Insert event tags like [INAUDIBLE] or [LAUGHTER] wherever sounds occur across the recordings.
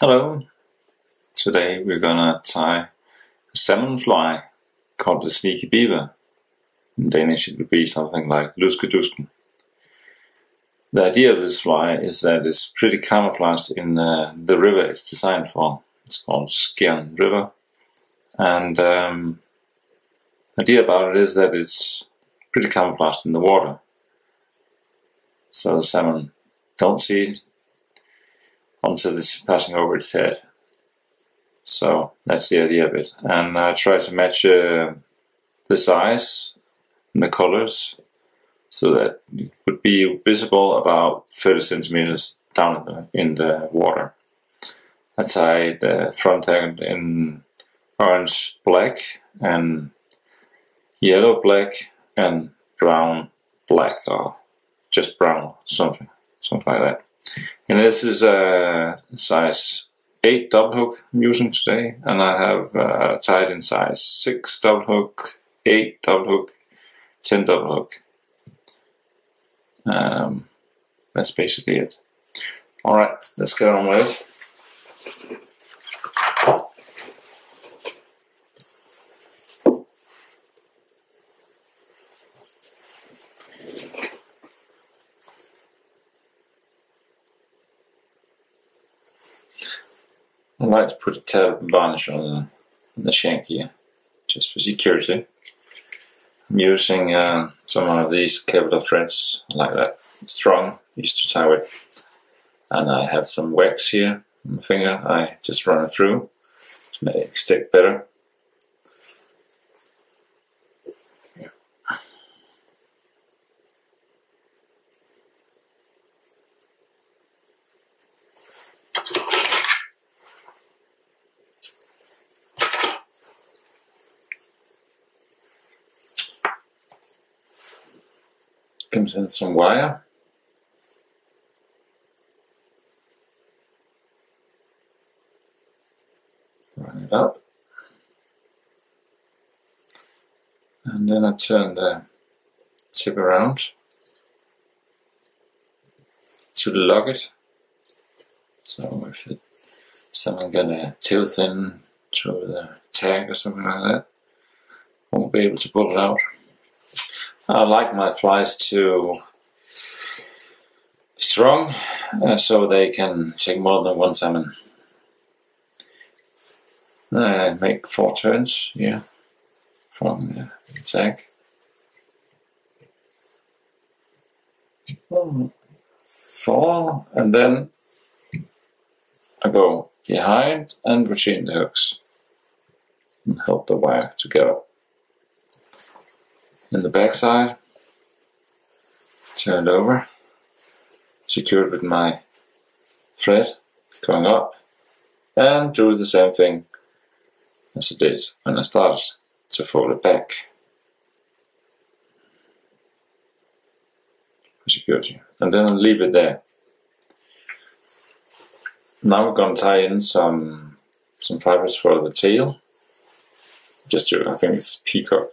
Hello. Today we're gonna tie a salmon fly called the sneaky beaver. In Danish it would be something like luskedusken. The idea of this fly is that it's pretty camouflaged in uh, the river it's designed for. It's called Skjern River. And um, the idea about it is that it's pretty camouflaged in the water. So the salmon don't see it until it's passing over its head. So that's the idea of it. And I try to match uh, the size and the colors so that it would be visible about 30 centimeters down in the, water. I tie the front end in orange black and yellow black and brown black or just brown something something like that. And this is a size 8 double hook I'm using today, and I have uh, tied in size 6 double hook, 8 double hook, 10 double hook. Um, that's basically it. Alright, let's get on with it. Like to put a varnish on the, on the shank here, just for security. I'm using uh, some of these Kevlar threads like that, strong, used to tie with. And I have some wax here on my finger, I just run it through to make it stick better. Comes in some wire. Run it up. And then I turn the tip around to lock it. So if it, someone gonna tilt in through the tag or something like that, won't be able to pull it out. I like my flies to be strong uh, so they can take more than one salmon. I make four turns here from the tag. Four, and then I go behind and between the hooks and help the wire together in the backside, turn it over, secured with my thread going up, and do the same thing as I did when I started to fold it back. Security. And then I'll leave it there. Now we're going to tie in some some fibers for the tail. Just to, I think it's peacock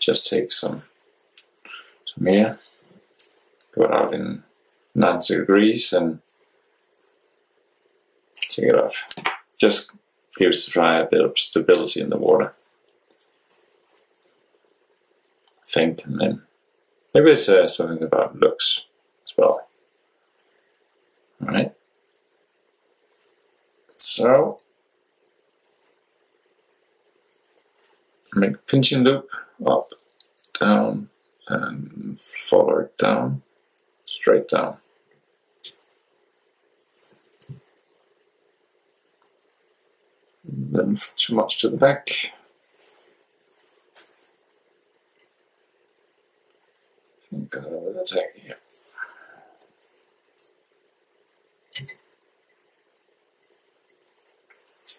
just take some, some here, go out in 90 degrees and take it off. Just gives the fly a bit of stability in the water. Think, and then maybe it's uh, something about looks as well. Alright. So, make pinching loop up, down, and forward down, straight down. Then too much to the back. Go over the tag here.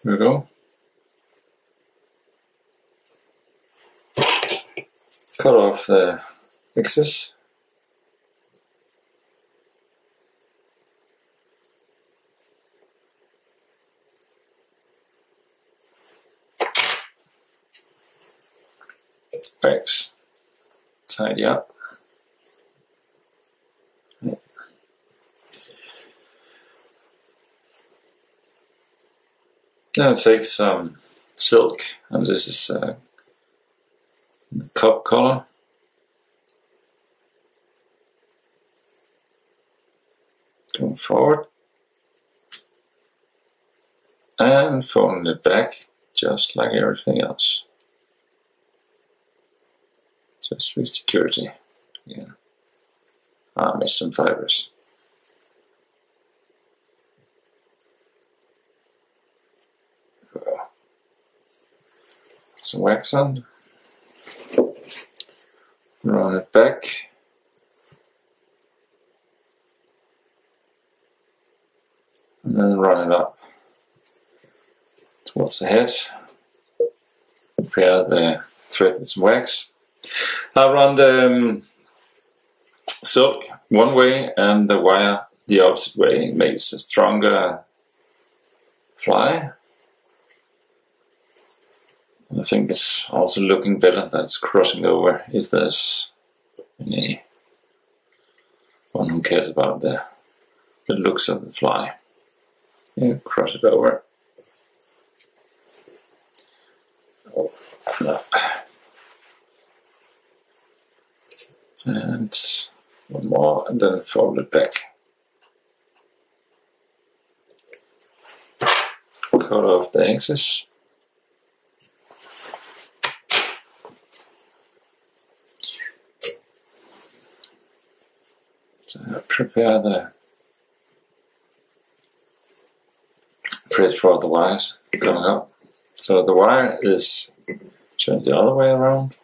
There we go. Cut off the excess. X. Tidy up. I take some silk, and this is uh, the cup color. Going forward. And folding it back, just like everything else. Just with security. Yeah. I missed some fibers. Some wax on. Run it back. And then run it up towards the head. Prepare the thread with some wax. I run the um, silk one way and the wire the opposite way. It makes a stronger fly. I think it's also looking better that it's crossing over if there's any one who cares about the, the looks of the fly. Yeah, cross it over. Open up. And one more and then fold it back. Cut off the excess. So prepare the thread for the wires coming up. So the wire is turned the other way around.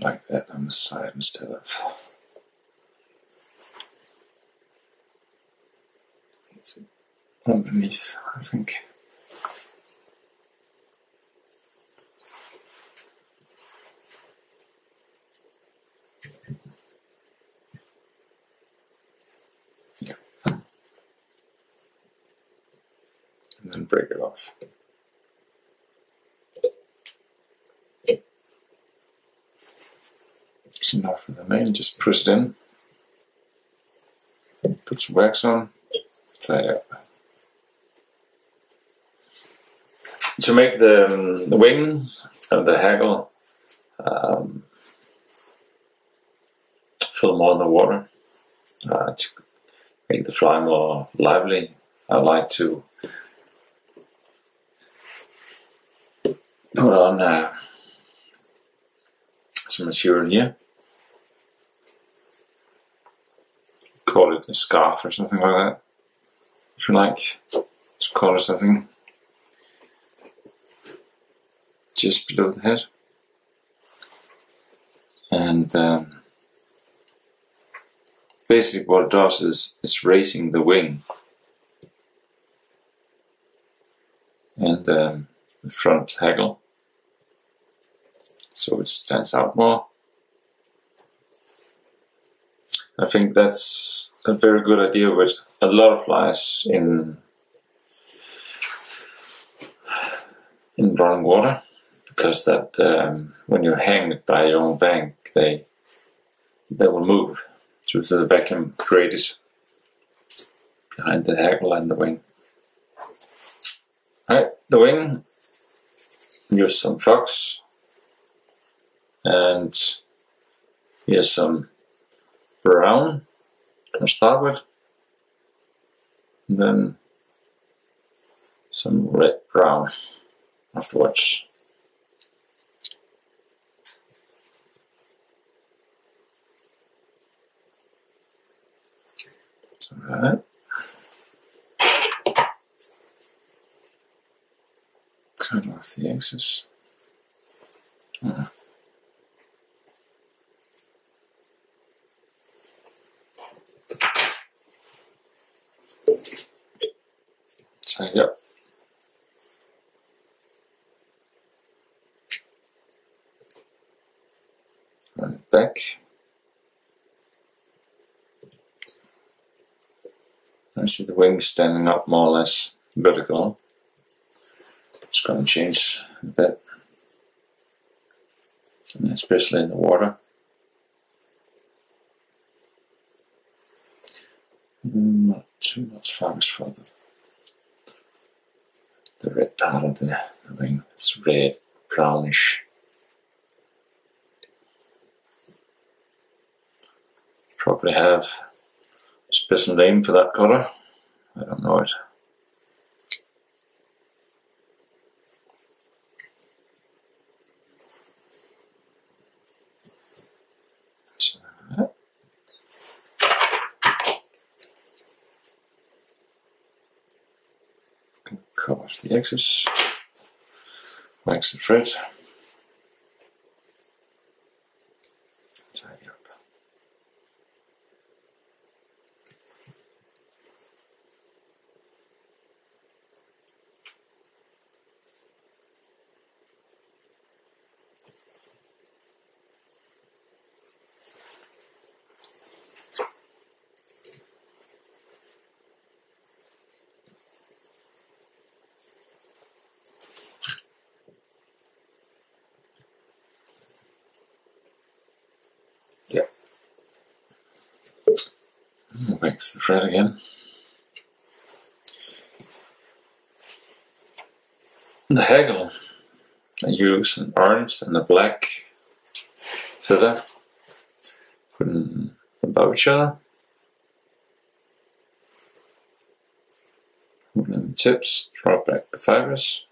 Like that on the side instead of it's underneath, I think. Yeah. And then break it off. For just push it in. Put some wax on, tie it up. To make the, um, the wing of the hackle um, fill more in the water, uh, to make the fly more lively, I like to put on uh, some material here. Call it a scarf or something like that. If you like to call it something. Just below the head. And um, basically what it does is it's raising the wing. And um, the front hackle so it stands out more. I think that's a very good idea with a lot of flies in in running water because that um, when you hang it by your own bank they they will move to the vacuum created behind the hackle and the wing. Alright, the wing use some fox and here's some brown to start with and then some red brown afterwards. So that. Cut off the excess. Uh. So, yep. Run it back. I see the wings standing up more or less vertical. It's going to change a bit, and especially in the water. Mm, not too much focus for the the red part of the wing. It's red, brownish. Probably have a special name for that color. I don't know it. Cut off the excess, wax the thread, tidy up. Yeah. Wax the thread again. The hackle I use an orange and a black feather. Put them above each other. Put in the tips, draw back the fibers.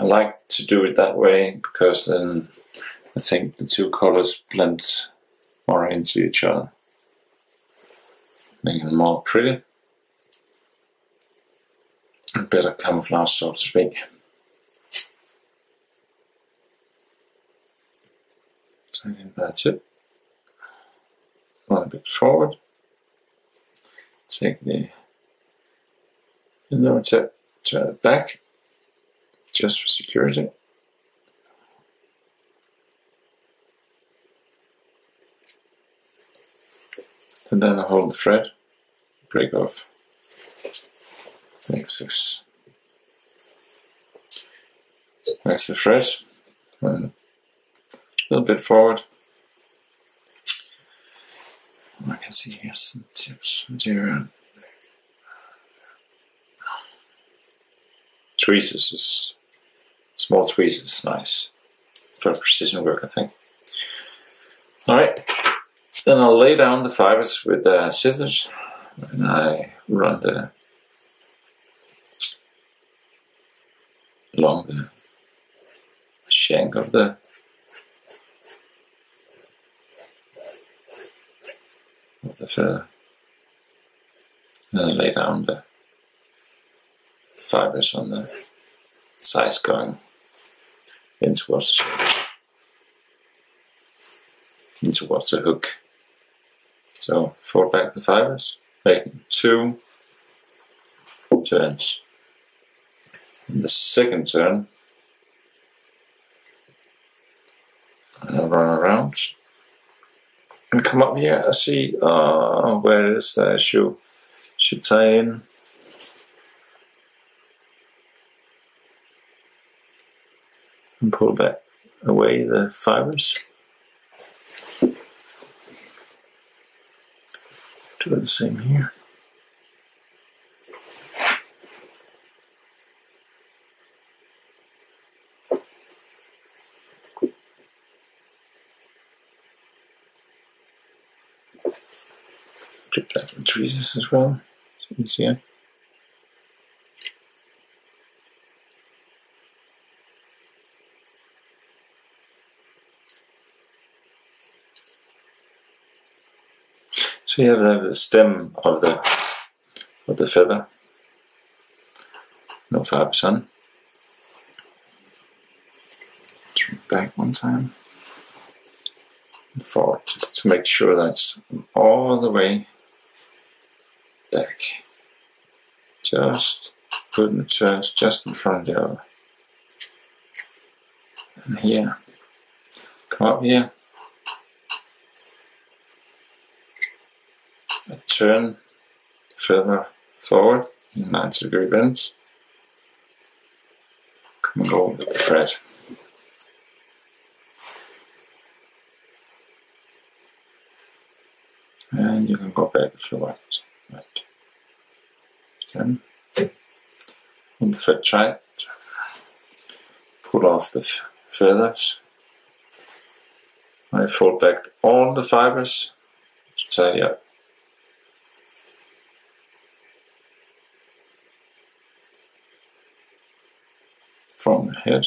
I like to do it that way because then I think the two colors blend more into each other, making them more pretty. A better camouflage, so to speak. Take in by a tip, run a bit forward, take the lower tip, turn it back just for security. And then I hold the thread, break off excess. That's the thread, and a little bit forward. I can see here some tips material. Tweezers is small tweezers, nice for precision work, I think. All right, then I'll lay down the fibers with the scissors, and I run the along the shank of the of the feather, and then lay down the fibers on the sides going in towards the in towards the hook. So fold back the fibers, making two turns. In the second turn, I'll run around and come up here. I see uh, where is the shoe should tie in. And pull back away the fibers. Do the same here. Drip that from tweezers as well, so you can see it. So you have the stem of the of the feather. No fibers on. Turn back one time. And forward just to make sure that's all the way back. Just putting the turns just in front of the other. And here, come up here, and turn further forward in 90 degree bends. Come and go with the thread. And you can go back if you want. Right. Then, on the thread tight, pull off the feathers. I fold back all the fibers to tidy up. From head.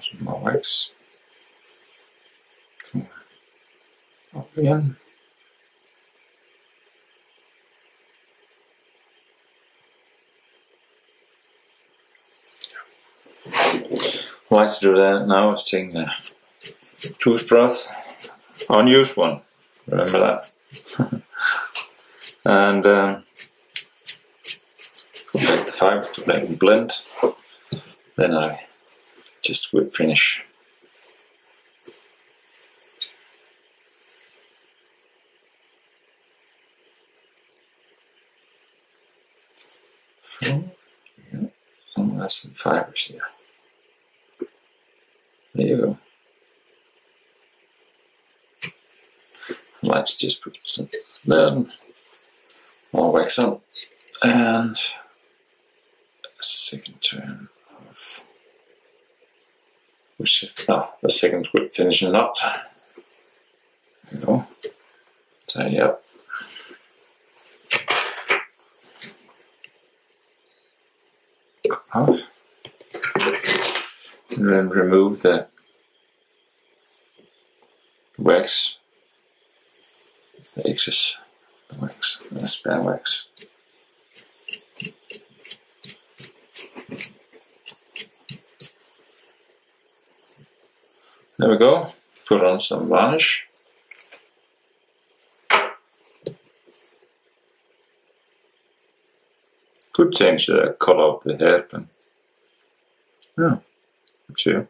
Some more wax. Up again. Like to do that now is taking the toothbrush, unused one, remember that. [LAUGHS] and um, back the fibers to make them blend. Then I just whip finish. Yeah, and that's some fibers here. There you go. Let's just put some then more wax on and a second turn of which is ah, the second whip finishing knot. There you go. Tidy up. Off and then remove the wax, the excess wax, the spare wax. There we go. Put on some varnish. Could change the color of the hair, but yeah too.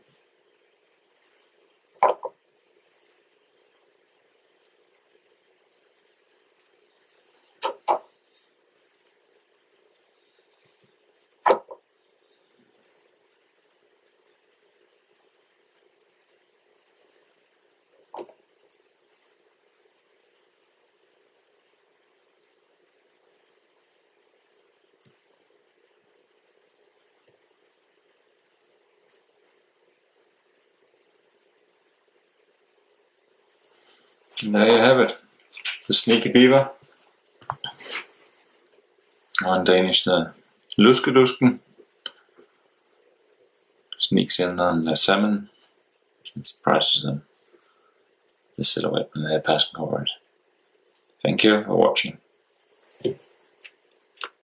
And there you have it. The sneaky beaver. On Danish, the luskedusken. Sneaks in on the salmon and surprises them. The silhouette when they're passing over it. Thank you for watching.